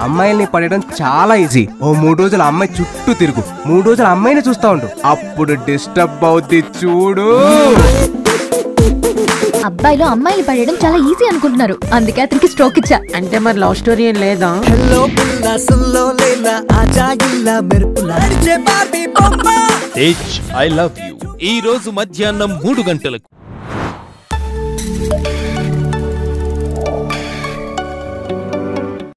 అమ్మాయిల్ని పడేయడం చాలా ఈజీ ఓ మూడు రోజులు అమ్మాయి చుట్టూ తిరుగు. మూడు రోజులు అమ్మాయిని చూస్తా ఉండు. అప్పుడు డిస్టర్బ్ అవుద్ది చూడు. అబ్బాయిలు అమ్మాయిలు పడేయడం చాలా ఈజీ అనుకుంటున్నారు. అందుకే అతనికి స్ట్రోక్ ఇచ్చా. అంటే మరి లవ్ స్టోరీ ఏం లేదా? ఐ లవ్ యూ ఈ రోజు మధ్యాహ్నం మూడు గంటలకు